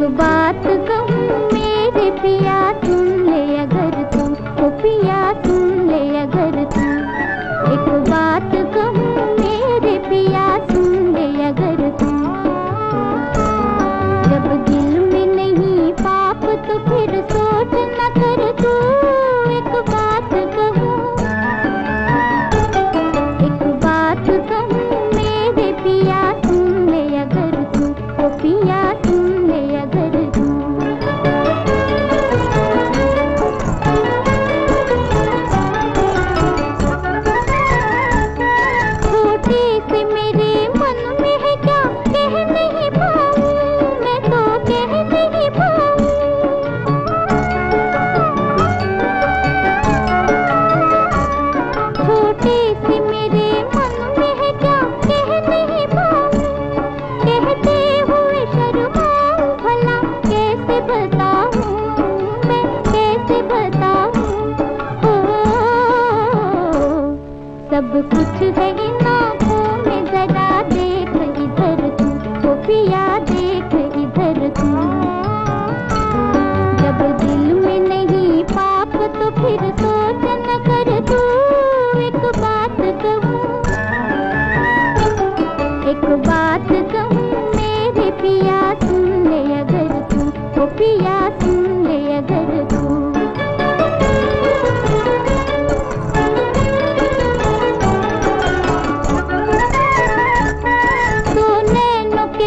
बात कहूँ, मेरे पिया तुम ले अगर तू ओ पिया सुन ले अगर तू एक बात कहूँ, मेरे पिया तुम ले अगर तू जब दिल में नहीं पाप तो फिर सोच न कर तू। एक बात कहूँ, एक बात कहूँ, मेरे पिया तुम ले अगर तू ओ पिया सब कुछ है में, जरा देख इधर तू ओ पिया देख इधर तू। जब दिल में नहीं पाप तो फिर सोच न कर तू। एक बात कहूँ, एक बात